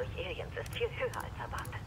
durch Aliens ist viel höher als erwartet.